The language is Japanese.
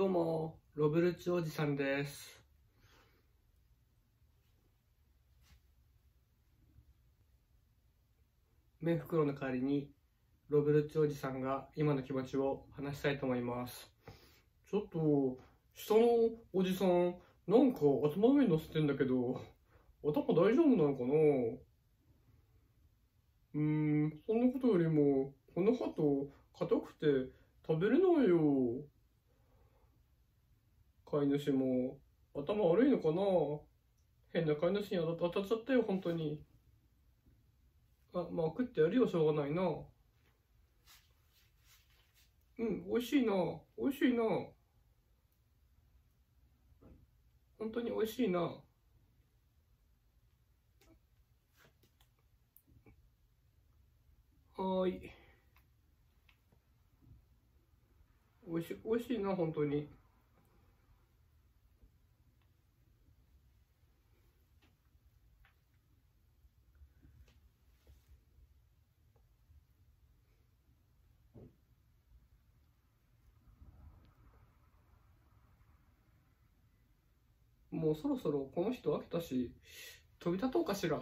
どうも、ロブルチおじさんです。メンフクロの代わりに、ロブルチおじさんが今の気持ちを話したいと思います。ちょっと、下のおじさん、なんか頭の上に乗せてんだけど、頭大丈夫なのかな？うーん、そんなことよりも、この鳩、硬くて食べれないよ。飼い主も頭悪いのかな？変な飼い主に当たっちゃったよ、本当に。あ、まあ食ってやるよ、しょうがないな。うん、美味しいな。美味しいな。本当に美味しいな。はーい。美味しい、美味しいな、本当に。もうそろそろこの人飽きたし、飛び立とうかしら。